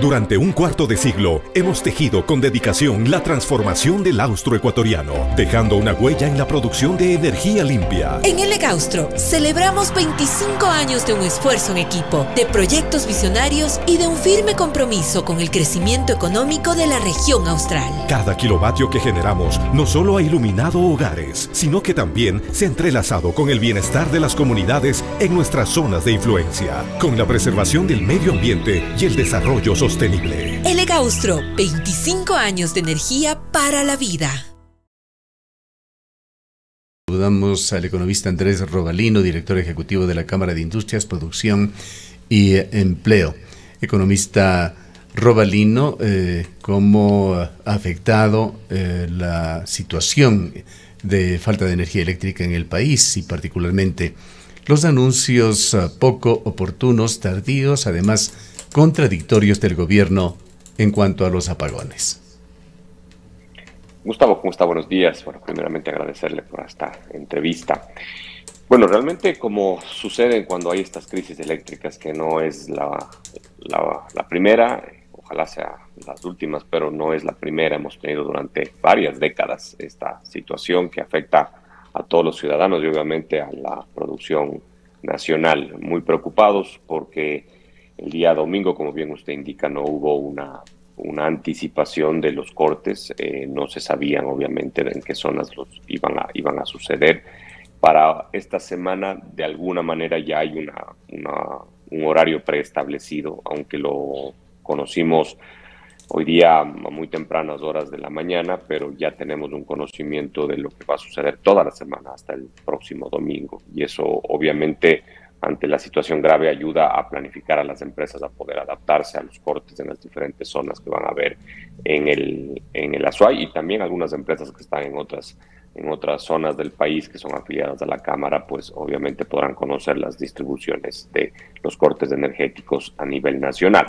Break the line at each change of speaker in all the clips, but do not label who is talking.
Durante un cuarto de siglo hemos tejido con dedicación la transformación del austro ecuatoriano, dejando una huella en la producción de energía limpia.
En el Austro celebramos 25 años de un esfuerzo en equipo, de proyectos visionarios y de un firme compromiso con el crecimiento económico de la región austral.
Cada kilovatio que generamos no solo ha iluminado hogares, sino que también se ha entrelazado con el bienestar de las comunidades en nuestras zonas de influencia, con la preservación del medio ambiente y el desarrollo sostenible.
El Egaustro, 25 años de energía para la vida.
Saludamos al economista Andrés Robalino, director ejecutivo de la Cámara de Industrias, Producción y Empleo. Economista Robalino, eh, ¿cómo ha afectado eh, la situación de falta de energía eléctrica en el país y particularmente los anuncios eh, poco oportunos, tardíos, además contradictorios del gobierno en cuanto a los apagones.
Gustavo, ¿cómo está? Buenos días. Bueno, primeramente agradecerle por esta entrevista. Bueno, realmente como sucede cuando hay estas crisis eléctricas, que no es la, la, primera, ojalá sea las últimas, pero no es la primera, hemos tenido durante varias décadas esta situación que afecta a todos los ciudadanos y obviamente a la producción nacional. Muy preocupados porque el día domingo, como bien usted indica, no hubo una, una anticipación de los cortes, eh, no se sabían obviamente en qué zonas los iban a, iban a suceder. Para esta semana, de alguna manera, ya hay una, un horario preestablecido, aunque lo conocimos hoy día a muy tempranas horas de la mañana, pero ya tenemos un conocimiento de lo que va a suceder toda la semana hasta el próximo domingo. Y eso obviamente ante la situación grave ayuda a planificar a las empresas a poder adaptarse a los cortes en las diferentes zonas que van a haber en el, en el Azuay y también algunas empresas que están en otras, en otras zonas del país que son afiliadas a la Cámara, pues obviamente podrán conocer las distribuciones de los cortes energéticos a nivel nacional.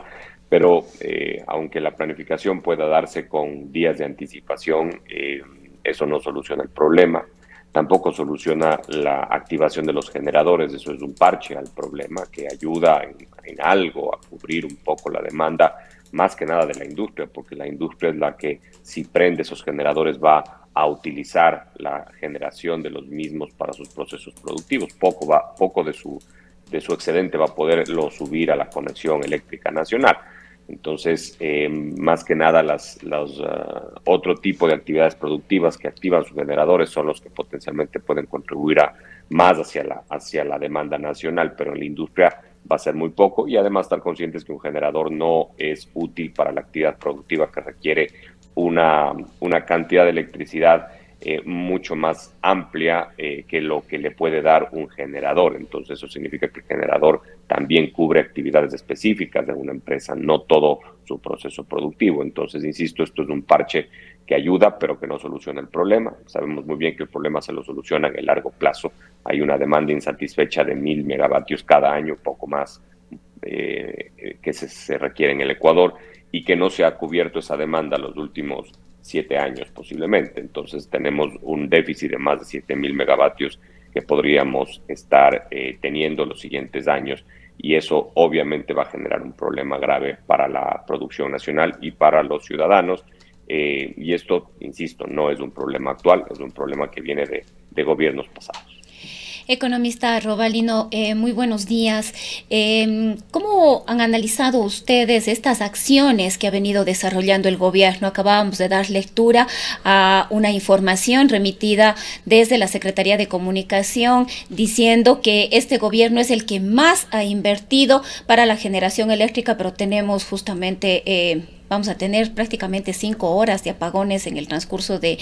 Pero eh, aunque la planificación pueda darse con días de anticipación, eh, eso no soluciona el problema tampoco soluciona la activación de los generadores, eso es un parche al problema que ayuda en, algo a cubrir un poco la demanda, más que nada de la industria, porque la industria es la que si prende esos generadores va a utilizar la generación de los mismos para sus procesos productivos, poco, va, poco de, su, de su excedente va a poderlo subir a la conexión eléctrica nacional. Entonces, eh, más que nada, las, los uh, otro tipo de actividades productivas que activan sus generadores son los que potencialmente pueden contribuir a más hacia la, hacia la demanda nacional, pero en la industria va a ser muy poco y además estar conscientes que un generador no es útil para la actividad productiva que requiere una, una cantidad de electricidad eh, mucho más amplia eh, que lo que le puede dar un generador. Entonces eso significa que el generador también cubre actividades específicas de una empresa, no todo su proceso productivo. Entonces, insisto, esto es un parche que ayuda, pero que no soluciona el problema. Sabemos muy bien que el problema se lo soluciona en el largo plazo. Hay una demanda insatisfecha de mil megavatios cada año, poco más, eh, que se, se requiere en el Ecuador y que no se ha cubierto esa demanda los últimos siete años posiblemente. Entonces tenemos un déficit de más de 7 mil megavatios que podríamos estar eh, teniendo los siguientes años y eso obviamente va a generar un problema grave para la producción nacional y para los ciudadanos. Eh, y esto, insisto, no es un problema actual, es un problema que viene de gobiernos pasados.
Economista Robalino, eh, muy buenos días. Em, ¿Cómo han analizado ustedes estas acciones que ha venido desarrollando el gobierno? Acabábamos de dar lectura a una información remitida desde la Secretaría de Comunicación diciendo que este gobierno es el que más ha invertido para la generación eléctrica, pero tenemos justamente... Eh, vamos a tener prácticamente cinco horas de apagones en el transcurso de,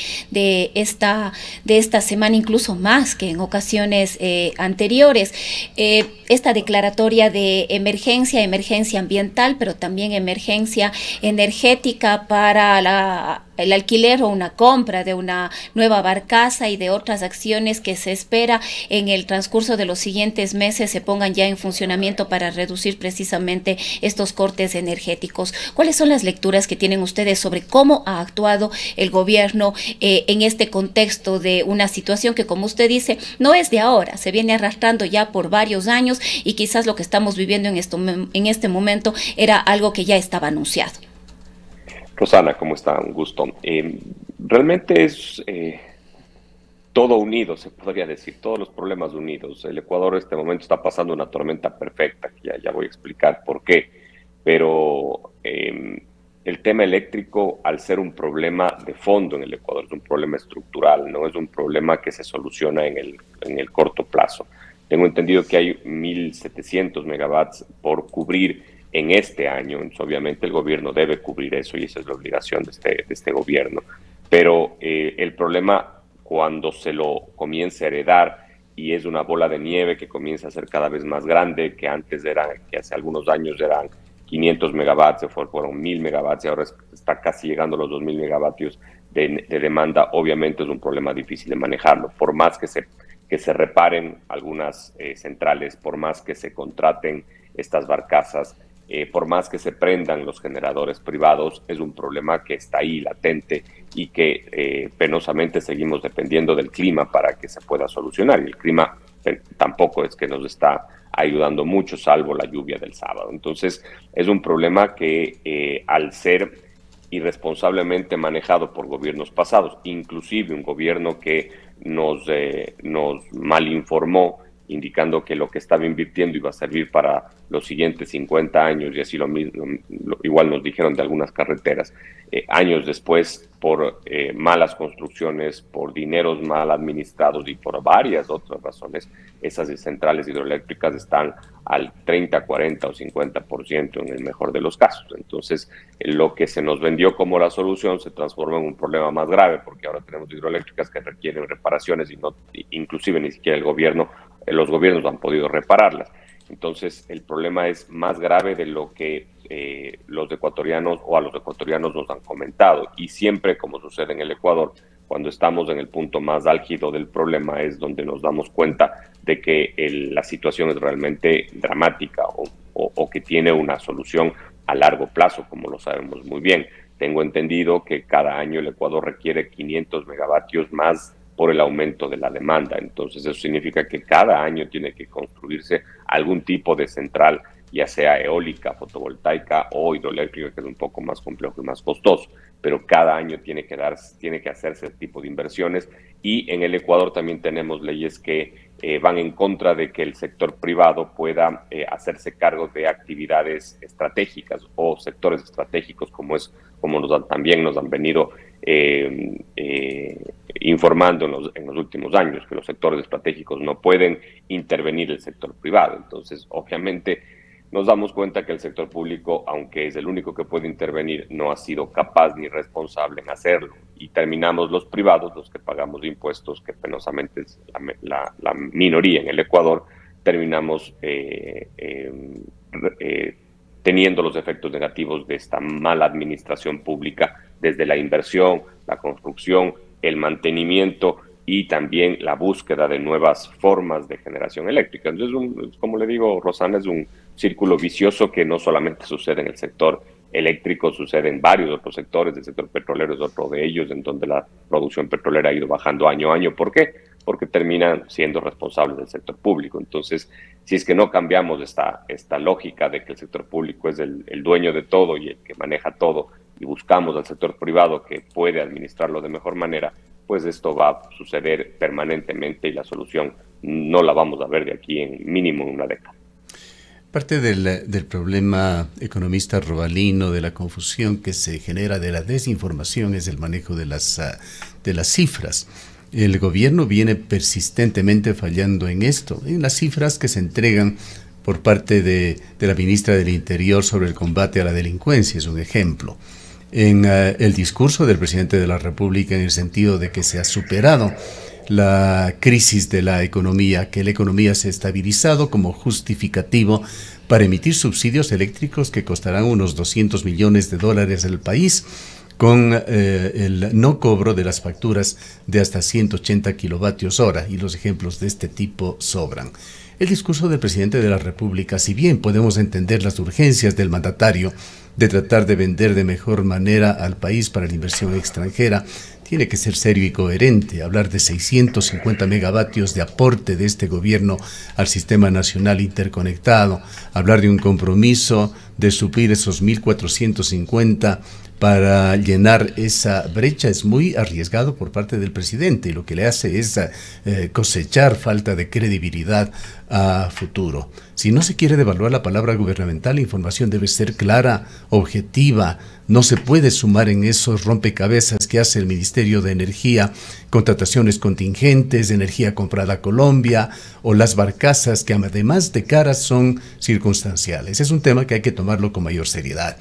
esta, de esta semana, incluso más que en ocasiones eh, anteriores. Eh, esta declaratoria de emergencia, emergencia ambiental, pero también emergencia energética para la el alquiler o una compra de una nueva barcaza y de otras acciones que se espera en el transcurso de los siguientes meses se pongan ya en funcionamiento para reducir precisamente estos cortes energéticos. ¿Cuáles son las lecturas que tienen ustedes sobre cómo ha actuado el gobierno eh, en este contexto de una situación que, como usted dice, no es de ahora, se viene arrastrando ya por varios años y quizás lo que estamos viviendo en, esto, en este momento era algo que ya estaba anunciado?
Rosana, ¿cómo está? Un gusto. Eh, realmente es eh, todo unido, se podría decir, todos los problemas unidos. El Ecuador en este momento está pasando una tormenta perfecta, ya, voy a explicar por qué, pero em, el tema eléctrico, al ser un problema de fondo en el Ecuador, es un problema estructural, no es un problema que se soluciona en el, en el corto plazo. Tengo entendido que hay 1.700 megawatts por cubrir en este año. obviamente el gobierno debe cubrir eso y esa es la obligación de este, de este gobierno. Pero eh, el problema cuando se lo comienza a heredar y es una bola de nieve que comienza a ser cada vez más grande, que antes era, que hace algunos años eran 500 megawatts, fueron 1000 megawatts y ahora está casi llegando a los 2000 megavatios de, demanda, obviamente es un problema difícil de manejarlo. Por más que se, que se reparen algunas eh, centrales, por más que se contraten estas barcazas, eh, por más que se prendan los generadores privados, es un problema que está ahí latente y que eh, penosamente seguimos dependiendo del clima para que se pueda solucionar. Y el clima eh, tampoco es que nos está ayudando mucho, salvo la lluvia del sábado. Entonces, es un problema que al ser irresponsablemente manejado por gobiernos pasados, inclusive un gobierno que nos, nos malinformó, indicando que lo que estaba invirtiendo iba a servir para los siguientes 50 años, y así lo mismo, igual nos dijeron de algunas carreteras. Eh, años después, por eh, malas construcciones, por dineros mal administrados y por varias otras razones, esas centrales hidroeléctricas están al 30, 40 o 50% en el mejor de los casos. Entonces, lo que se nos vendió como la solución se transforma en un problema más grave, porque ahora tenemos hidroeléctricas que requieren reparaciones y no, inclusive ni siquiera el gobierno, eh, los gobiernos han podido repararlas. Entonces, el problema es más grave de lo que eh, los ecuatorianos o a los ecuatorianos nos han comentado. Y siempre, como sucede en el Ecuador, cuando estamos en el punto más álgido del problema es donde nos damos cuenta de que la situación es realmente dramática o que tiene una solución a largo plazo, como lo sabemos muy bien. Tengo entendido que cada año el Ecuador requiere 500 megavatios más por el aumento de la demanda. Entonces eso significa que cada año tiene que construirse algún tipo de central, ya sea eólica, fotovoltaica o hidroeléctrica, que es un poco más complejo y más costoso. Pero cada año tiene que, dar, tiene que hacerse ese tipo de inversiones y en el Ecuador también tenemos leyes que eh, van en contra de que el sector privado pueda eh, hacerse cargo de actividades estratégicas o sectores estratégicos como es como nos también nos han venido eh, informando en los, en los, últimos años que los sectores estratégicos no pueden intervenir el sector privado. Entonces, obviamente, nos damos cuenta que el sector público, aunque es el único que puede intervenir, no ha sido capaz ni responsable en hacerlo. Y terminamos los privados, los que pagamos impuestos, que penosamente es la, la, minoría en el Ecuador, terminamos eh, eh, eh, teniendo los efectos negativos de esta mala administración pública desde la inversión, la construcción, el mantenimiento y también la búsqueda de nuevas formas de generación eléctrica. Entonces, como le digo, Rosana, es un círculo vicioso que no solamente sucede en el sector eléctrico, sucede en varios otros sectores, el sector petrolero es otro de ellos, en donde la producción petrolera ha ido bajando año a año. ¿Por qué? Porque terminan siendo responsables del sector público. Entonces, si es que no cambiamos esta, esta lógica de que el sector público es el, dueño de todo y el que maneja todo, y buscamos al sector privado que puede administrarlo de mejor manera, pues esto va a suceder permanentemente y la solución no la vamos a ver de aquí en mínimo una década.
Parte del, del, problema economista robalino, de la confusión que se genera de la desinformación, es el manejo de las, de las cifras. El gobierno viene persistentemente fallando en esto, en las cifras que se entregan por parte de, la ministra del Interior sobre el combate a la delincuencia, es un ejemplo. En eh, el discurso del presidente de la República en el sentido de que se ha superado la crisis de la economía, que la economía se ha estabilizado como justificativo para emitir subsidios eléctricos que costarán unos 200 millones de dólares al país con eh, el no cobro de las facturas de hasta 180 kilovatios hora y los ejemplos de este tipo sobran. El discurso del presidente de la República, si bien podemos entender las urgencias del mandatario de tratar de vender de mejor manera al país para la inversión extranjera, tiene que ser serio y coherente. Hablar de 650 megavatios de aporte de este gobierno al sistema nacional interconectado, hablar de un compromiso de suplir esos 1.450 para llenar esa brecha es muy arriesgado por parte del presidente y lo que le hace es eh, cosechar falta de credibilidad a futuro. Si no se quiere devaluar la palabra gubernamental, la información debe ser clara, objetiva, no se puede sumar en esos rompecabezas que hace el Ministerio de Energía, contrataciones contingentes, energía comprada a Colombia o las barcazas que además de caras son circunstanciales. Es un tema que hay que tomarlo con mayor seriedad.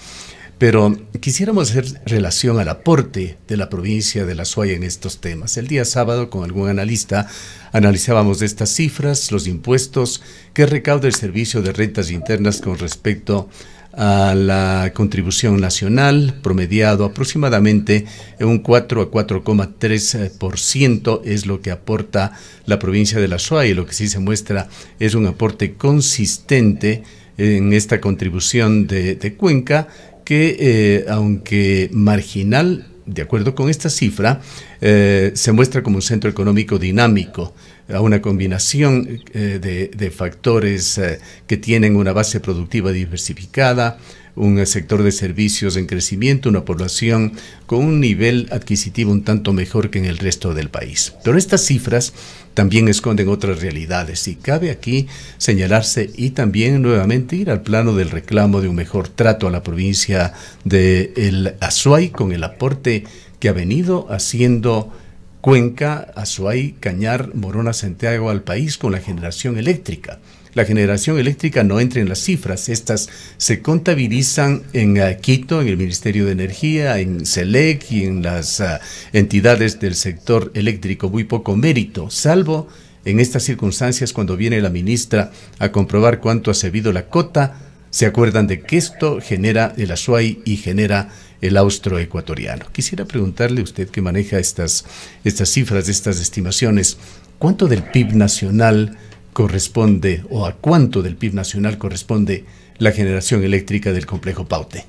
Pero quisiéramos hacer relación al aporte de la provincia de La Suaya en estos temas. El día sábado, con algún analista, analizábamos estas cifras, los impuestos que recauda el Servicio de Rentas Internas con respecto a la contribución nacional, promediado aproximadamente en un 4 a 4,3% es lo que aporta la provincia de La Suaya. Lo que sí se muestra es un aporte consistente en esta contribución de, de Cuenca que eh, aunque marginal, de acuerdo con esta cifra, eh, se muestra como un centro económico dinámico, a una combinación eh, de, de, factores que tienen una base productiva diversificada, un sector de servicios en crecimiento, una población con un nivel adquisitivo un tanto mejor que en el resto del país. Pero estas cifras también esconden otras realidades y cabe aquí señalarse y también nuevamente ir al plano del reclamo de un mejor trato a la provincia de el Azuay con el aporte que ha venido haciendo Cuenca, Azuay, Cañar, Morona, Santiago al país con la generación eléctrica la generación eléctrica no entra en las cifras. Estas se contabilizan en eh, Quito, en el Ministerio de Energía, en SELEC y en las uh, entidades del sector eléctrico. Muy poco mérito, salvo en estas circunstancias cuando viene la ministra a comprobar cuánto ha servido la cota. Se acuerdan de que esto genera el Azuay y genera el austroecuatoriano. Quisiera preguntarle a usted que maneja estas, estas cifras, estas estimaciones, ¿cuánto del PIB nacional corresponde o a cuánto del PIB nacional corresponde la generación eléctrica del complejo Paute?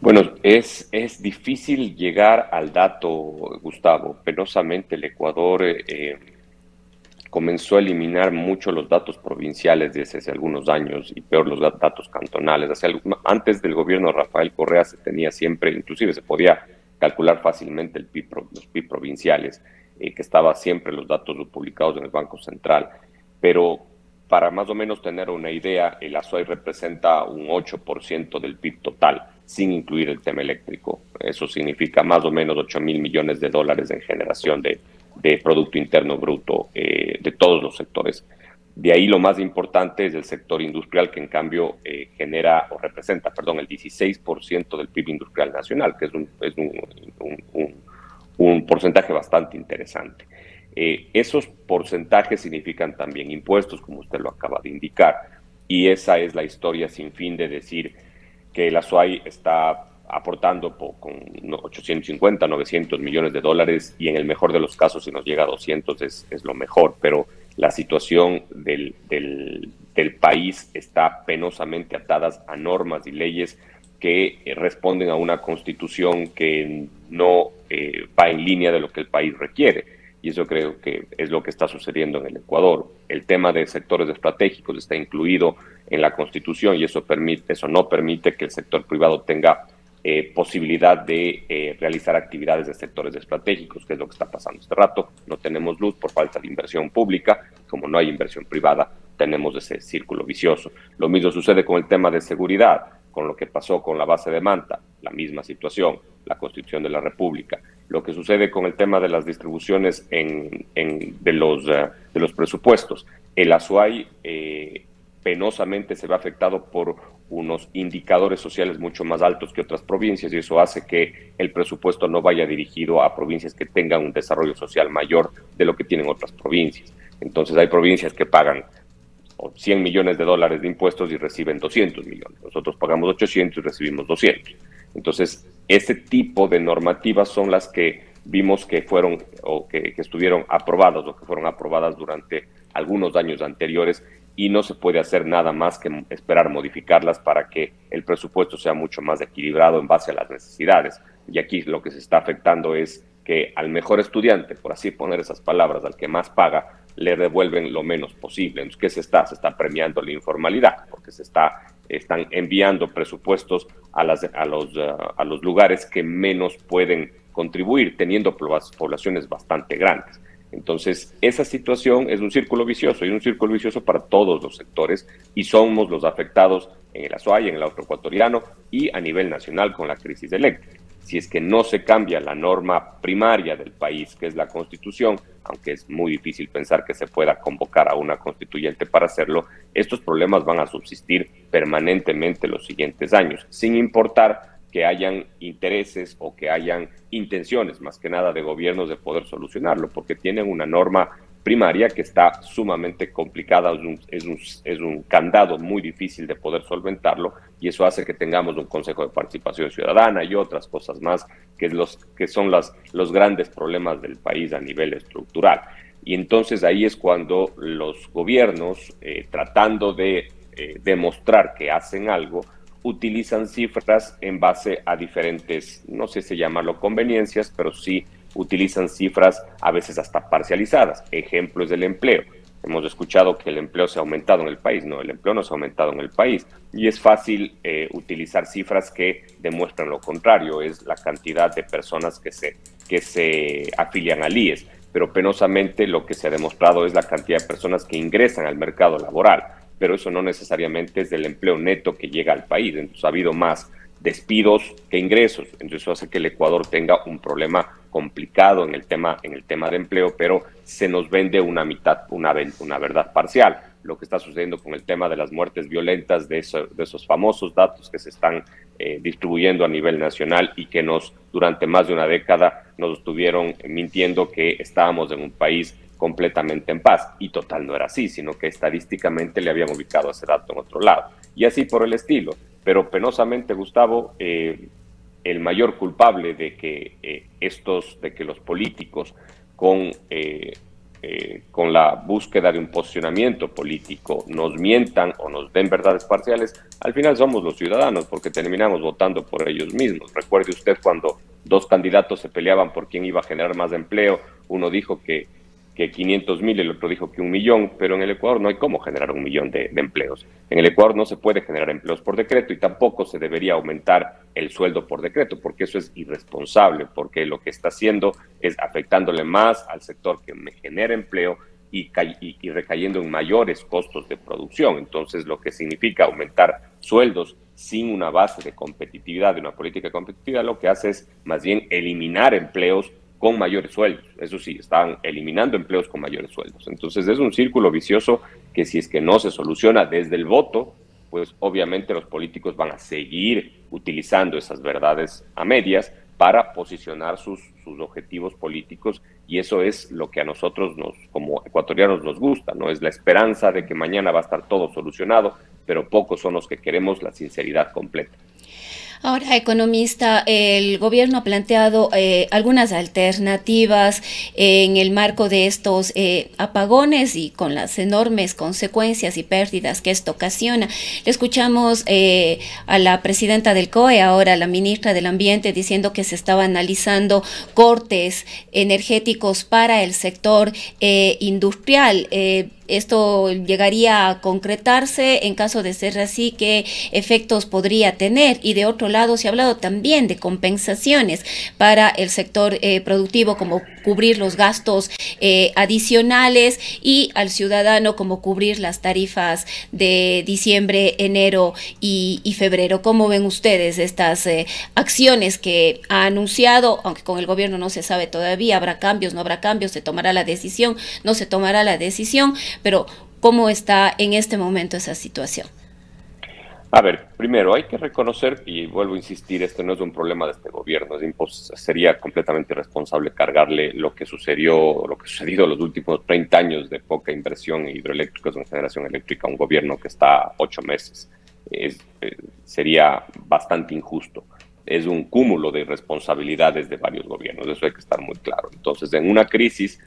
Bueno, es, es difícil llegar al dato, Gustavo. Penosamente el Ecuador eh, comenzó a eliminar mucho los datos provinciales desde hace algunos años y peor los datos cantonales. Hace, antes del gobierno de Rafael Correa se tenía siempre, inclusive se podía calcular fácilmente el PIB, los PIB provinciales eh, que estaba siempre los datos publicados en el Banco Central. Pero para más o menos tener una idea, el ASOI representa un 8% del PIB total, sin incluir el tema eléctrico. Eso significa más o menos 8 mil millones de dólares en generación de, de Producto Interno Bruto eh, de todos los sectores. De ahí lo más importante es el sector industrial, que en cambio eh, genera o representa, perdón, el 16% del PIB industrial nacional, que es un, es un, un, un porcentaje bastante interesante. Eh, esos porcentajes significan también impuestos, como usted lo acaba de indicar, y esa es la historia sin fin de decir que la SUAI está aportando con 850, 900 millones de dólares y en el mejor de los casos si nos llega a 200 es, es lo mejor, pero la situación del, del, del, país está penosamente atadas a normas y leyes que eh, responden a una constitución que no eh, va en línea de lo que el país requiere. Y eso creo que es lo que está sucediendo en el Ecuador. El tema de sectores estratégicos está incluido en la constitución y eso, permite, eso no permite que el sector privado tenga eh, posibilidad de realizar actividades de sectores estratégicos, que es lo que está pasando este rato. No tenemos luz por falta de inversión pública, como no hay inversión privada, tenemos ese círculo vicioso. Lo mismo sucede con el tema de seguridad con lo que pasó con la base de Manta, la misma situación, la Constitución de la República. Lo que sucede con el tema de las distribuciones en, de, los, eh, de los presupuestos. El Azuay eh, penosamente se ve afectado por unos indicadores sociales mucho más altos que otras provincias y eso hace que el presupuesto no vaya dirigido a provincias que tengan un desarrollo social mayor de lo que tienen otras provincias. Entonces hay provincias que pagan 100 millones de dólares de impuestos y reciben 200 millones. Nosotros pagamos 800 y recibimos 200. Entonces, ese tipo de normativas son las que vimos que fueron o que, estuvieron aprobadas o que fueron aprobadas durante algunos años anteriores y no se puede hacer nada más que esperar modificarlas para que el presupuesto sea mucho más equilibrado en base a las necesidades. Y aquí lo que se está afectando es que al mejor estudiante, por así poner esas palabras, al que más paga, le devuelven lo menos posible. Entonces, ¿qué se está? Se está premiando la informalidad, porque se está, están enviando presupuestos a, las, a, los, uh, a los lugares que menos pueden contribuir, teniendo poblaciones bastante grandes. Entonces, esa situación es un círculo vicioso y un círculo vicioso para todos los sectores y somos los afectados en el Azuay, en el autoecuatoriano y a nivel nacional con la crisis eléctrica si es que no se cambia la norma primaria del país, que es la constitución, aunque es muy difícil pensar que se pueda convocar a una constituyente para hacerlo, estos problemas van a subsistir permanentemente los siguientes años, sin importar que hayan intereses o que hayan intenciones, más que nada de gobiernos, de poder solucionarlo, porque tienen una norma primaria que está sumamente complicada, es un, es un, candado muy difícil de poder solventarlo y eso hace que tengamos un Consejo de Participación Ciudadana y otras cosas más que, es los, que son las, los grandes problemas del país a nivel estructural. Y entonces ahí es cuando los gobiernos, eh, tratando de eh, demostrar que hacen algo, utilizan cifras en base a diferentes, no sé si llamarlo conveniencias, pero sí utilizan cifras a veces hasta parcializadas. Ejemplos del empleo. Hemos escuchado que el empleo se ha aumentado en el país. No, el empleo no se ha aumentado en el país. Y es fácil eh, utilizar cifras que demuestran lo contrario. Es la cantidad de personas que se, que se afilian al IES. Pero penosamente lo que se ha demostrado es la cantidad de personas que ingresan al mercado laboral. Pero eso no necesariamente es del empleo neto que llega al país. Entonces ha habido más despidos que ingresos. Entonces eso hace que el Ecuador tenga un problema complicado en el tema, en el tema de empleo, pero se nos vende una mitad, una, una verdad parcial. Lo que está sucediendo con el tema de las muertes violentas, de, de esos famosos datos que se están eh, distribuyendo a nivel nacional y que nos, durante más de una década, nos estuvieron mintiendo que estábamos en un país completamente en paz. Y total no era así, sino que estadísticamente le habían ubicado ese dato en otro lado. Y así por el estilo. Pero penosamente, Gustavo, eh, el mayor culpable de que eh, estos, de que los políticos con, eh, con la búsqueda de un posicionamiento político nos mientan o nos den verdades parciales, al final somos los ciudadanos porque terminamos votando por ellos mismos. Recuerde usted cuando dos candidatos se peleaban por quién iba a generar más empleo, uno dijo que que 500 mil, el otro dijo que un millón, pero en el Ecuador no hay cómo generar un millón de, empleos. En el Ecuador no se puede generar empleos por decreto y tampoco se debería aumentar el sueldo por decreto, porque eso es irresponsable, porque lo que está haciendo es afectándole más al sector que me genera empleo y, recayendo en mayores costos de producción. Entonces, lo que significa aumentar sueldos sin una base de competitividad, de una política de competitividad, lo que hace es más bien eliminar empleos con mayores sueldos. Eso sí, están eliminando empleos con mayores sueldos. Entonces es un círculo vicioso que si es que no se soluciona desde el voto, pues obviamente los políticos van a seguir utilizando esas verdades a medias para posicionar sus, sus objetivos políticos y eso es lo que a nosotros nos, como ecuatorianos nos gusta, ¿no? Es la esperanza de que mañana va a estar todo solucionado, pero pocos son los que queremos la sinceridad completa.
Ahora, economista, el gobierno ha planteado eh, algunas alternativas en el marco de estos eh, apagones y con las enormes consecuencias y pérdidas que esto ocasiona. Le escuchamos eh, a la presidenta del COE, ahora la ministra del Ambiente, diciendo que se estaba analizando cortes energéticos para el sector industrial esto llegaría a concretarse en caso de ser así, qué efectos podría tener. Y de otro lado, se ha hablado también de compensaciones para el sector eh, productivo, como cubrir los gastos eh, adicionales y al ciudadano como cubrir las tarifas de diciembre, enero y, febrero. ¿Cómo ven ustedes estas eh, acciones que ha anunciado, aunque con el gobierno no se sabe todavía, habrá cambios, no habrá cambios, se tomará la decisión, no se tomará la decisión, pero ¿cómo está en este momento esa situación?
A ver, primero hay que reconocer, y vuelvo a insistir, este no es un problema de este gobierno, es sería completamente irresponsable cargarle lo que sucedió, lo que ha sucedido en los últimos 30 años de poca inversión hidroeléctrica en generación eléctrica a un gobierno que está ocho meses. Eh, sería bastante injusto. es un cúmulo de responsabilidades de varios gobiernos, eso hay que estar muy claro. Entonces, en una crisis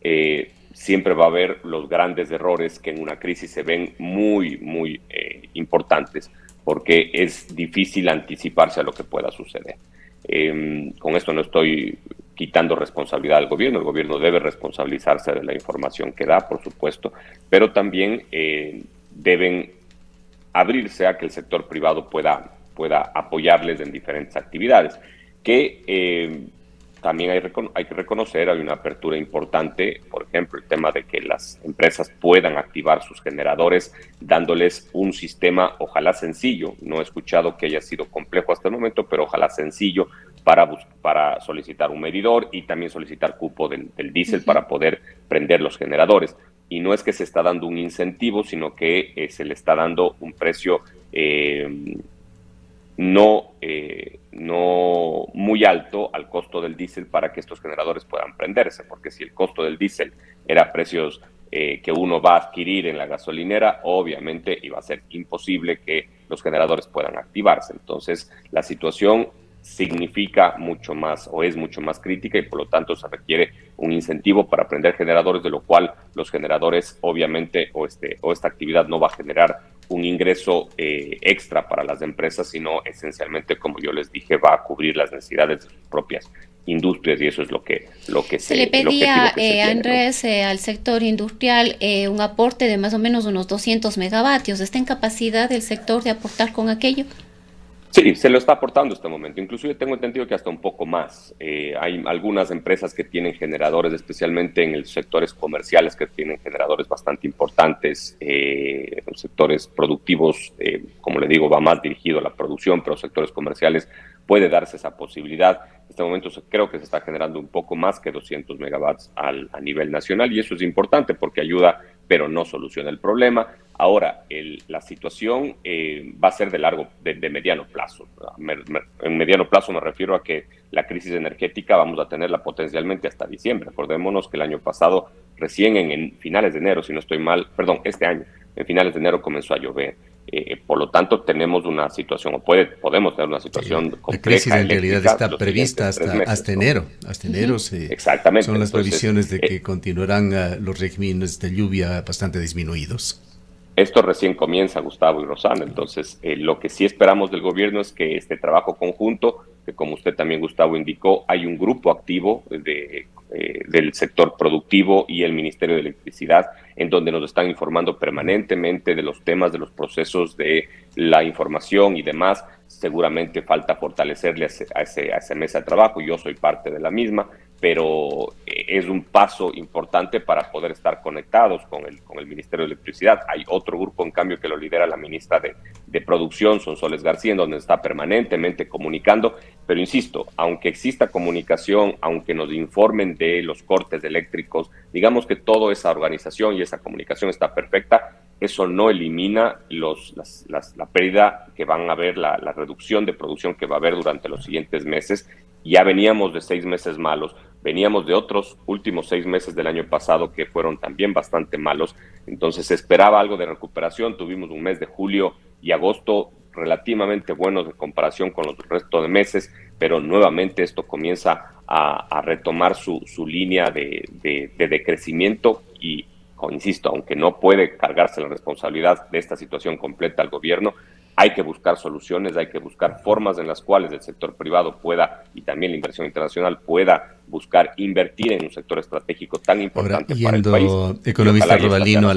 eh, siempre va a haber los grandes errores que en una crisis se ven muy, muy eh, importantes, porque es difícil anticiparse a lo que pueda suceder. Em, con esto no estoy quitando responsabilidad al gobierno, el gobierno debe responsabilizarse de la información que da, por supuesto, pero también eh, deben abrirse a que el sector privado pueda, pueda apoyarles en diferentes actividades, que eh, también hay, hay, que reconocer, hay una apertura importante, por ejemplo, el tema de que las empresas puedan activar sus generadores dándoles un sistema, ojalá sencillo, no he escuchado que haya sido complejo hasta el momento, pero ojalá sencillo para, para solicitar un medidor y también solicitar cupo del, diésel para poder prender los generadores. Y no es que se está dando un incentivo, sino que eh, se le está dando un precio eh, no, eh, no muy alto al costo del diésel para que estos generadores puedan prenderse, porque si el costo del diésel era precios que uno va a adquirir en la gasolinera, obviamente iba a ser imposible que los generadores puedan activarse. Entonces, la situación significa mucho más o es mucho más crítica y por lo tanto se requiere un incentivo para prender generadores, de lo cual los generadores obviamente o, este, o esta actividad no va a generar un ingreso eh, extra para las empresas, sino esencialmente, como yo les dije, va a cubrir las necesidades de sus propias industrias y eso es lo que lo que
se, le pedía eh, Andrés eh, al sector industrial un aporte de más o menos unos 200 megavatios. Está en capacidad el sector de aportar con aquello
Sí, se lo está aportando este momento. Inclusive tengo entendido que hasta un poco más. Eh, hay algunas empresas que tienen generadores, especialmente en los sectores comerciales, que tienen generadores bastante importantes. Eh, en los sectores productivos, eh, como le digo, va más dirigido a la producción, pero sectores comerciales puede darse esa posibilidad. En este momento creo que se está generando un poco más que 200 megawatts al, a nivel nacional y eso es importante porque ayuda, pero no soluciona el problema. Ahora, la situación eh, va a ser de largo, de, mediano plazo. en mediano plazo me refiero a que la crisis energética vamos a tenerla potencialmente hasta diciembre. Acordémonos que el año pasado, recién en, finales de enero, si no estoy mal, perdón, este año, en finales de enero comenzó a llover. Eh, por lo tanto, tenemos una situación, o puede, podemos tener una situación compleja.
La crisis en realidad está prevista hasta, enero. Hasta enero Exactamente. son las previsiones de que eh, continuarán los regímenes de lluvia bastante disminuidos.
Esto recién comienza, Gustavo y Rosana. Entonces, eh, lo que sí esperamos del gobierno es que este trabajo conjunto, que como usted también, Gustavo, indicó, hay un grupo activo de, eh, del sector productivo y el Ministerio de Electricidad, en donde nos están informando permanentemente de los temas, de los procesos de la información y demás. Seguramente falta fortalecerle a, ese, a esa mesa de trabajo. Yo soy parte de la misma pero eh, es un paso importante para poder estar conectados con el, con el Ministerio de Electricidad. Hay otro grupo, en cambio, que lo lidera la ministra de, de Producción, Sonsoles García, en donde está permanentemente comunicando, pero insisto, aunque exista comunicación, aunque nos informen de los cortes eléctricos, digamos que toda esa organización y esa comunicación está perfecta, eso no elimina los, la pérdida que van a haber, la, la reducción de producción que va a haber durante los siguientes meses. Ya veníamos de seis meses malos, Veníamos de otros últimos seis meses del año pasado que fueron también bastante malos, entonces se esperaba algo de recuperación. Tuvimos un mes de julio y agosto relativamente buenos de comparación con los restos de meses, pero nuevamente esto comienza a, retomar su, su línea de, de, de decrecimiento y, insisto, aunque no puede cargarse la responsabilidad de esta situación completa al gobierno, hay que buscar soluciones, hay que buscar formas en las cuales el sector privado pueda y también la inversión internacional pueda buscar invertir en un sector estratégico tan importante para el país.
Economista Rodalino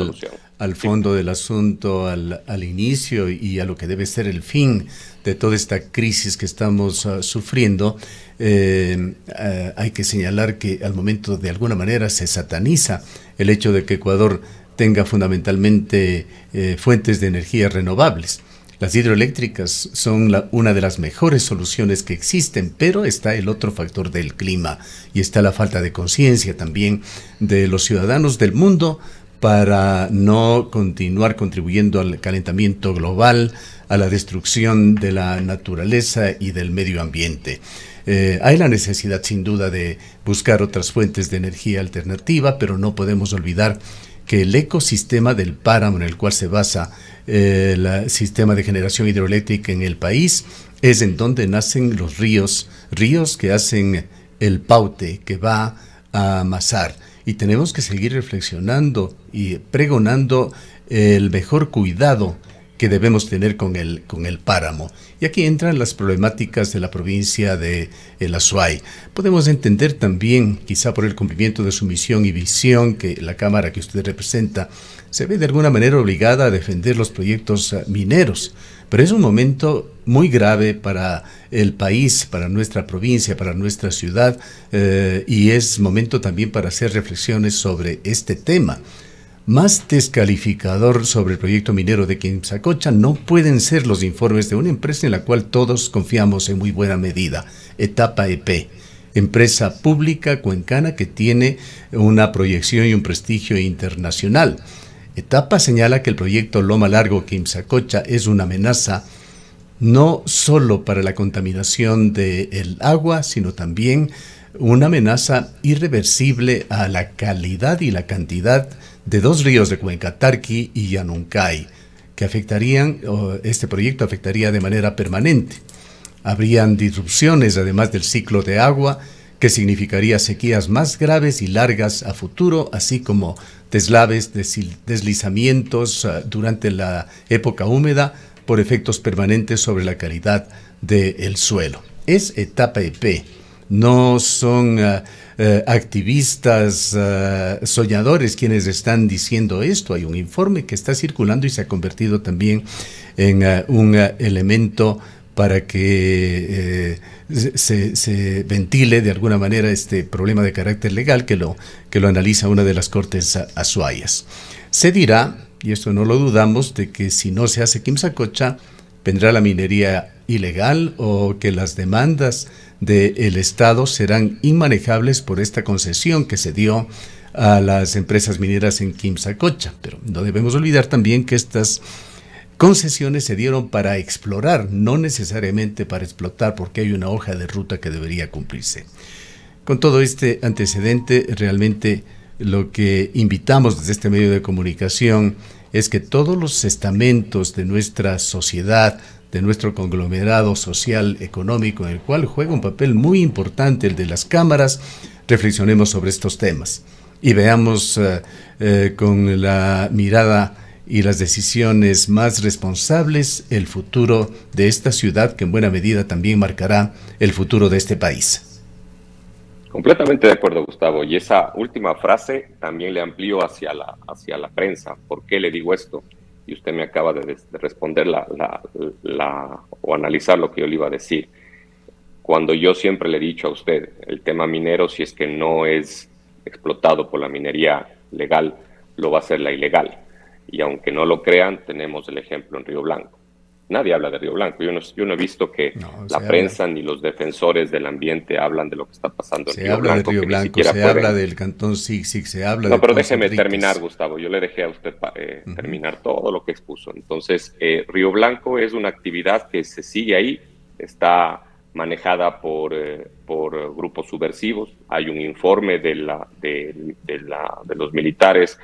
al, fondo del asunto, al, al, inicio y a lo que debe ser el fin de toda esta crisis que estamos ah, sufriendo, eh, ah, hay que señalar que al momento de alguna manera se sataniza el hecho de que Ecuador tenga fundamentalmente eh, fuentes de energía renovables. Las hidroeléctricas son una de las mejores soluciones que existen, pero está el otro factor del clima y está la falta de conciencia también de los ciudadanos del mundo para no continuar contribuyendo al calentamiento global, a la destrucción de la naturaleza y del medio ambiente. Eh, hay la necesidad sin duda de buscar otras fuentes de energía alternativa, pero no podemos olvidar que el ecosistema del páramo en el cual se basa el sistema de generación hidroeléctrica en el país es en donde nacen los ríos, ríos que hacen el paute que va a amasar. Y tenemos que seguir reflexionando y pregonando el mejor cuidado que debemos tener con el, con el páramo. Y aquí entran las problemáticas de la provincia de El Azuay. Podemos entender también, quizá por el cumplimiento de su misión y visión, que la Cámara que usted representa se ve de alguna manera obligada a defender los proyectos eh, mineros. Pero es un momento muy grave para el país, para nuestra provincia, para nuestra ciudad, eh, y es momento también para hacer reflexiones sobre este tema más descalificador sobre el proyecto minero de Quimsacocha no pueden ser los informes de una empresa en la cual todos confiamos en muy buena medida, Etapa EP, empresa pública cuencana que tiene una proyección y un prestigio internacional. Etapa señala que el proyecto Loma Largo Quimsacocha es una amenaza no solo para la contaminación del agua, sino también una amenaza irreversible a la calidad y la cantidad de dos ríos de Cuenca, Tarqui y Yanuncay, que afectarían, este proyecto afectaría de manera permanente. Habrían disrupciones además del ciclo de agua, que significaría sequías más graves y largas a futuro, así como deslaves, deslizamientos ah, durante la época húmeda por efectos permanentes sobre la calidad del suelo. Es etapa EP, no son... Ah, eh, activistas eh, soñadores quienes están diciendo esto. Hay un informe que está circulando y se ha convertido también en un elemento para que se, ventile de alguna manera este problema de carácter legal que lo, que lo analiza una de las cortes azuayas. Se dirá, y esto no lo dudamos, de que si no se hace Quimsacocha, vendrá la minería ilegal o que las demandas del Estado serán inmanejables por esta concesión que se dio a las empresas mineras en Quimsacocha. Pero no debemos olvidar también que estas concesiones se dieron para explorar, no necesariamente para explotar, porque hay una hoja de ruta que debería cumplirse. Con todo este antecedente, realmente lo que invitamos desde este medio de comunicación es que todos los estamentos de nuestra sociedad, de nuestro conglomerado social económico, en el cual juega un papel muy importante el de las cámaras, reflexionemos sobre estos temas y veamos eh, eh, con la mirada y las decisiones más responsables el futuro de esta ciudad que en buena medida también marcará el futuro de este país.
Completamente de acuerdo, Gustavo. Y esa última frase también le amplío hacia la, hacia la prensa. ¿Por qué le digo esto? y usted me acaba de, responder la, la, o analizar lo que yo le iba a decir. Cuando yo siempre le he dicho a usted, el tema minero, si es que no es explotado por la minería legal, lo va a ser la ilegal. Y aunque no lo crean, tenemos el ejemplo en Río Blanco. Nadie habla de Río Blanco. Yo no, yo no he visto que la prensa ni los defensores del ambiente hablan de lo que está pasando
en Río Blanco. De Río Blanco se habla del cantón Sig, se habla
No, pero déjeme terminar, Gustavo. Yo le dejé a usted eh, terminar todo lo que expuso. Entonces, eh, Río Blanco es una actividad que se sigue ahí, está manejada por, eh, por grupos subversivos. Hay un informe de, la, de, la, de los militares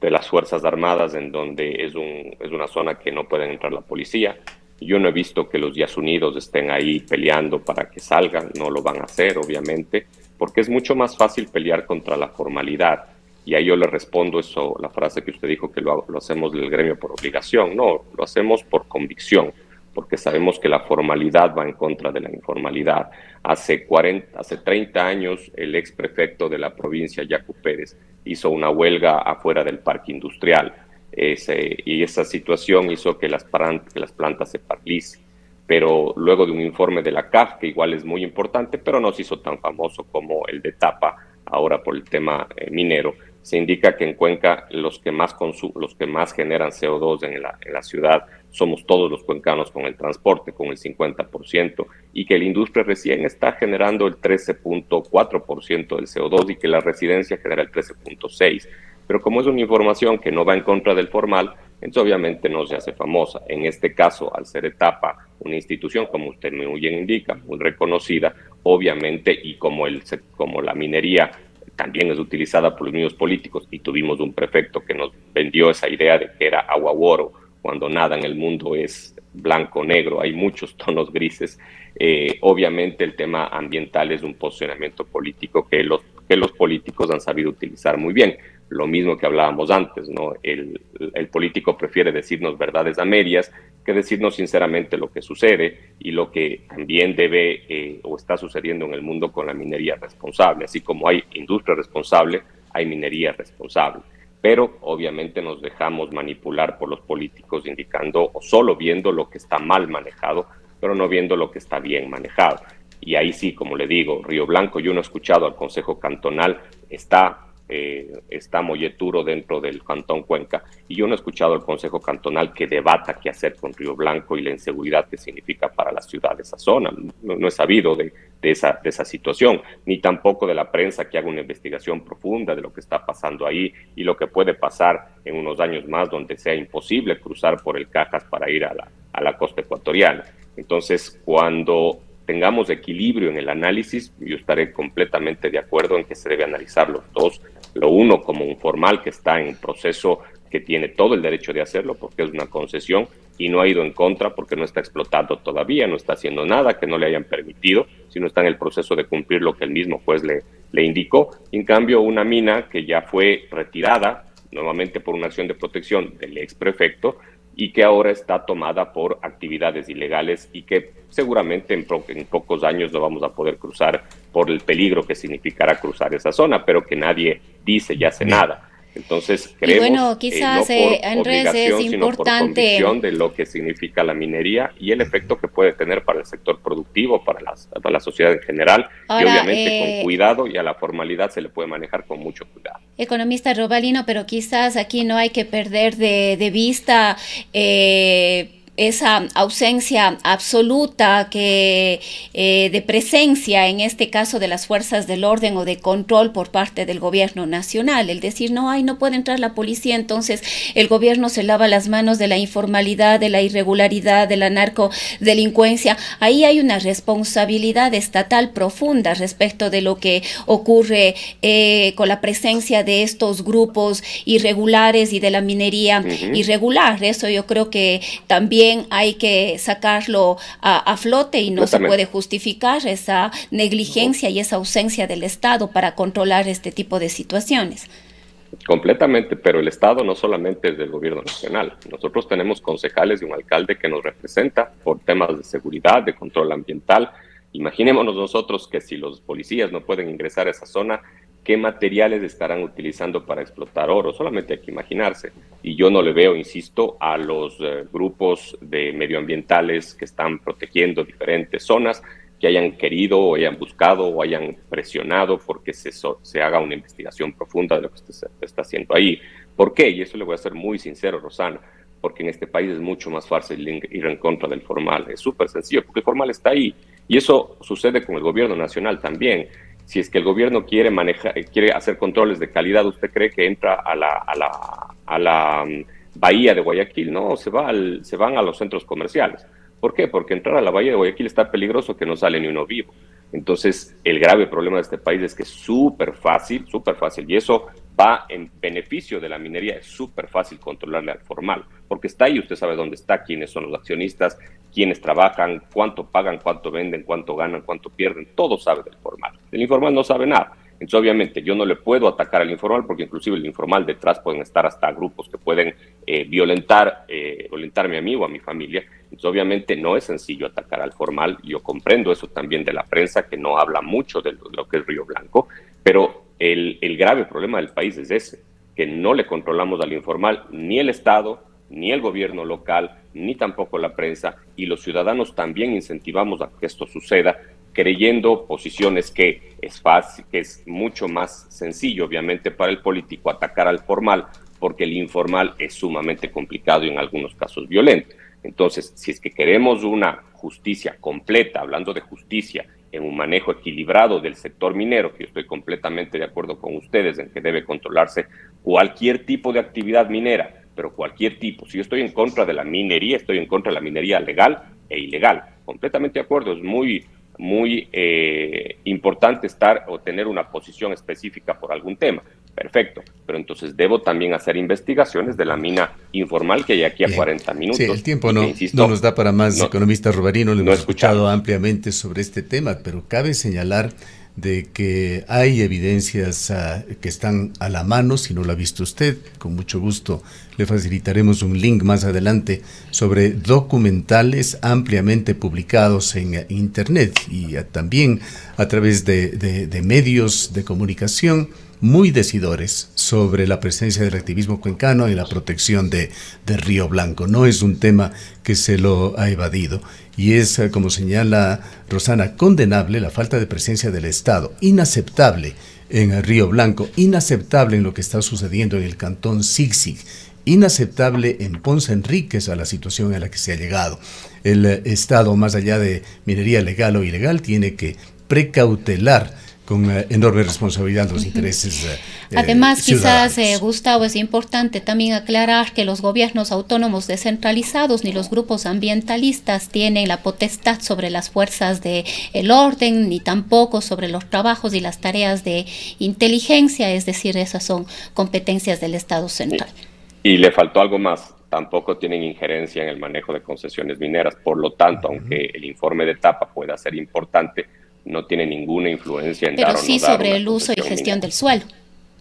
de las Fuerzas Armadas en donde es, un, es una zona que no puede entrar la policía. Yo no he visto que los Días Unidos estén ahí peleando para que salgan, no lo van a hacer, obviamente, porque es mucho más fácil pelear contra la formalidad. Y ahí yo le respondo eso, la frase que usted dijo, que lo, lo hacemos del gremio por obligación. No, lo hacemos por convicción porque sabemos que la formalidad va en contra de la informalidad. Hace, 40, hace 30 años, el ex prefecto de la provincia, Yacu Pérez, hizo una huelga afuera del parque industrial. y esa situación hizo que las, plantas se paralicen. Pero luego de un informe de la CAF, que igual es muy importante, pero no se hizo tan famoso como el de Tapa, ahora por el tema eh, minero, se indica que en Cuenca los que más, los que más generan CO2 en la, en la ciudad somos todos los cuencanos con el transporte, con el 50%, y que la industria recién está generando el 13.4% del CO2 y que la residencia genera el 13.6%. Pero como es una información que no va en contra del formal, entonces obviamente no se hace famosa. En este caso, al ser etapa, una institución, como usted muy bien indica, muy reconocida, obviamente, y como, el, como la minería también es utilizada por los mismos políticos y tuvimos un prefecto que nos vendió esa idea de que era agua oro cuando nada en el mundo es blanco negro, hay muchos tonos grises. Eh, obviamente el tema ambiental es un posicionamiento político que los, que los políticos han sabido utilizar muy bien. Lo mismo que hablábamos antes, ¿no? El, el político prefiere decirnos verdades a medias que decirnos sinceramente lo que sucede y lo que también debe eh, o está sucediendo en el mundo con la minería responsable. Así como hay industria responsable, hay minería responsable. Pero obviamente nos dejamos manipular por los políticos indicando o solo viendo lo que está mal manejado, pero no viendo lo que está bien manejado. Y ahí sí, como le digo, Río Blanco, yo no he escuchado al Consejo Cantonal, está eh, está Molleturo dentro del Cantón Cuenca y yo no he escuchado al Consejo Cantonal que debata qué hacer con Río Blanco y la inseguridad que significa para la ciudad de esa zona. No, he sabido de, esa, de esa situación, ni tampoco de la prensa que haga una investigación profunda de lo que está pasando ahí y lo que puede pasar en unos años más donde sea imposible cruzar por el Cajas para ir a la, a la costa ecuatoriana. Entonces, cuando tengamos equilibrio en el análisis, yo estaré completamente de acuerdo en que se debe analizar los dos, lo uno como un formal que está en proceso que tiene todo el derecho de hacerlo porque es una concesión y no ha ido en contra porque no está explotando todavía, no está haciendo nada que no le hayan permitido, sino está en el proceso de cumplir lo que el mismo juez le, le indicó. En cambio, una mina que ya fue retirada nuevamente por una acción de protección del ex prefecto, y que ahora está tomada por actividades ilegales y que seguramente en, en, pocos años no vamos a poder cruzar por el peligro que significará cruzar esa zona, pero que nadie dice y hace nada. Entonces, creemos,
bueno, eh, quizás, eh, Andrés, es importante
sino por de lo que significa la minería y el efecto que puede tener para el sector productivo, para, para la sociedad en general, y obviamente con eh, cuidado y a la formalidad se le puede manejar con mucho cuidado.
Economista Robalino, pero quizás aquí no hay que perder de, de vista eh, esa ausencia absoluta que, eh, de presencia, en este caso de las fuerzas del orden o de control por parte del gobierno nacional. El decir, no, hay, no puede entrar la policía, entonces el gobierno se lava las manos de la informalidad, de la irregularidad, de la narcodelincuencia. Ahí hay una responsabilidad estatal profunda respecto de lo que ocurre eh, con la presencia de estos grupos irregulares y de la minería irregular. Eso yo creo que también hay que sacarlo a, flote y no se puede justificar esa negligencia y esa ausencia del Estado para controlar este tipo de situaciones.
Completamente, pero el Estado no solamente es del gobierno nacional. Nosotros tenemos concejales y un alcalde que nos representa por temas de seguridad, de control ambiental. Imaginémonos nosotros que si los policías no pueden ingresar a esa zona, qué materiales estarán utilizando para explotar oro. Solamente hay que imaginarse. Y yo no le veo, insisto, a los eh, grupos de medioambientales que están protegiendo diferentes zonas que hayan querido o hayan buscado o hayan presionado porque se, se haga una investigación profunda de lo que se está haciendo ahí. ¿Por qué? Y eso le voy a ser muy sincero, Rosana, porque en este país es mucho más fácil ir en contra del formal. Es súper sencillo, porque el formal está ahí. Y eso sucede con el gobierno nacional también si es que el gobierno quiere manejar, quiere hacer controles de calidad, ¿usted cree que entra a la, a la, mm, bahía de Guayaquil? No, se, va al, se van a los centros comerciales. ¿Por qué? Porque entrar a la bahía de Guayaquil está peligroso que no sale ni uno vivo. Entonces, el grave problema de este país es que es súper fácil, súper fácil, y eso va en beneficio de la minería, es súper fácil controlarle al formal, porque está ahí, usted sabe dónde está, quiénes son los accionistas, quiénes trabajan, cuánto pagan, cuánto venden, cuánto ganan, cuánto pierden, todo sabe del formal. El informal no sabe nada. Entonces, obviamente, yo no le puedo atacar al informal porque inclusive el informal detrás pueden estar hasta grupos que pueden eh, violentar, eh, violentarme a mí o a mi familia. Entonces, obviamente, no es sencillo atacar al formal. Yo comprendo eso también de la prensa, que no habla mucho de lo, que es Río Blanco, pero el, el grave problema del país es ese, que no le controlamos al informal ni el Estado, ni el gobierno local, ni tampoco la prensa, y los ciudadanos también incentivamos a que esto suceda, creyendo posiciones que es fácil, que es mucho más sencillo, obviamente, para el político atacar al formal, porque el informal es sumamente complicado y en algunos casos violento. Entonces, si es que queremos una justicia completa, hablando de justicia, en un manejo equilibrado del sector minero, que yo estoy completamente de acuerdo con ustedes en que debe controlarse cualquier tipo de actividad minera, pero cualquier tipo. Si yo estoy en contra de la minería, estoy en contra de la minería legal e ilegal. Completamente de acuerdo, es muy muy eh, importante estar o tener una posición específica por algún tema. Perfecto, pero entonces debo también hacer investigaciones de la mina informal que hay aquí a 40 minutos. Sí,
el tiempo no, no nos da para más, economista Rubarino, le hemos escuchado ampliamente sobre este tema, pero cabe señalar de que hay evidencias ah, que están a la mano, si no lo ha visto usted, con mucho gusto le facilitaremos un link más adelante sobre documentales ampliamente publicados en Internet y ah, también a través de medios de comunicación muy decidores sobre la presencia del activismo cuencano en la protección de, Río Blanco. No es un tema que se lo ha evadido y es, eh, como señala Rosana, condenable la falta de presencia del Estado, inaceptable en Río Blanco, inaceptable en lo que está sucediendo en el cantón Zigzig, inaceptable en Ponce Enríquez a la situación en la que se ha llegado. El eh, Estado, más allá de minería legal o ilegal, tiene que precautelar con eh, enorme responsabilidad los intereses.
Eh, Además, quizás, eh, Gustavo, es importante también aclarar que los gobiernos autónomos descentralizados ni los grupos ambientalistas tienen la potestad sobre las fuerzas del el orden, ni tampoco sobre los trabajos y las tareas de inteligencia, es decir, esas son competencias del Estado central.
Y, le faltó algo más, tampoco tienen injerencia en el manejo de concesiones mineras, por lo tanto, aunque el informe de etapa pueda ser importante, no tiene ninguna influencia en
Pero sí sobre el uso y gestión del suelo.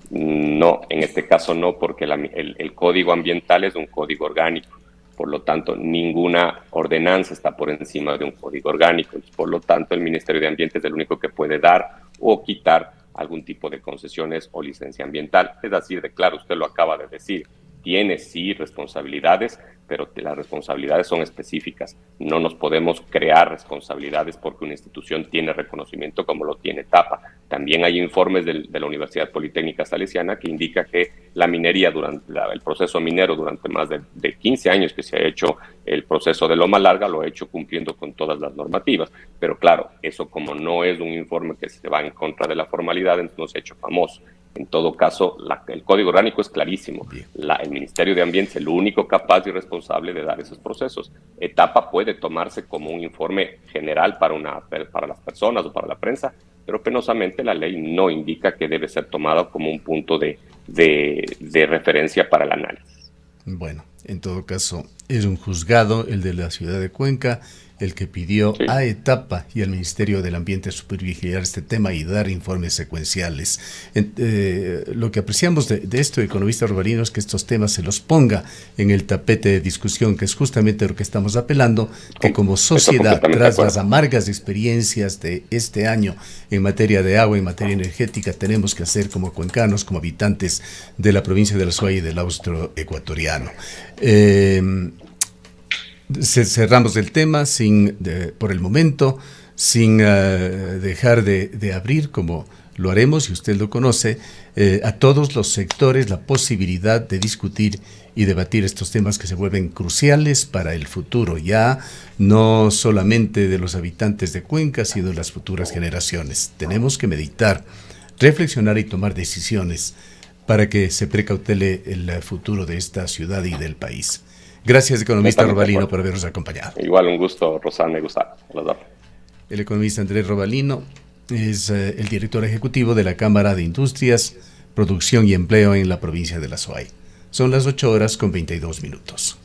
No, en este caso no, porque el, código ambiental es un código orgánico. Por lo tanto, ninguna ordenanza está por encima de un código orgánico. Por lo tanto, el Ministerio de Ambiente es el único que puede dar o quitar algún tipo de concesiones o licencia ambiental. Es decir, de claro, usted lo acaba de decir, tiene sí responsabilidades, pero las responsabilidades son específicas. No nos podemos crear responsabilidades porque una institución tiene reconocimiento como lo tiene TAPA. También hay informes de la Universidad Politécnica Salesiana que indica que la minería durante el proceso minero durante más de, de, 15 años que se ha hecho el proceso de Loma Larga lo ha hecho cumpliendo con todas las normativas. Pero claro, eso como no es un informe que se va en contra de la formalidad, entonces no se ha hecho famoso. En todo caso, el código orgánico es clarísimo. el Ministerio de Ambiente es el único capaz y responsable de dar esos procesos. Etapa puede tomarse como un informe general para, una, para las personas o para la prensa, pero penosamente la ley no indica que debe ser tomado como un punto de, de referencia para el análisis.
Bueno, en todo caso, es un juzgado, el de la ciudad de Cuenca, el que pidió a Etapa y al Ministerio del Ambiente supervigilar este tema y dar informes secuenciales. Eh, lo que apreciamos de, esto, economista Robarino, es que estos temas se los ponga en el tapete de discusión, que es justamente lo que estamos apelando, que como sociedad, tras las amargas experiencias de este año en materia de agua, en materia energética, tenemos que hacer como cuencanos, como habitantes de la provincia de la Suárez y del austro ecuatoriano. Eh, cerramos el tema sin, por el momento, sin eh, dejar de, abrir, como lo haremos, y usted lo conoce, eh, a todos los sectores la posibilidad de discutir y debatir estos temas que se vuelven cruciales para el futuro, ya no solamente de los habitantes de Cuenca, sino de las futuras generaciones. Tenemos que meditar, reflexionar y tomar decisiones para que se precautele el futuro de esta ciudad y del país. Gracias, economista Robalino, por habernos acompañado.
Igual un gusto, Rosana y Gustavo.
El economista Andrés Robalino es eh, el director ejecutivo de la Cámara de Industrias, Producción y Empleo en la provincia de La Suay. Son las 8 horas con 22 minutos.